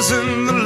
In the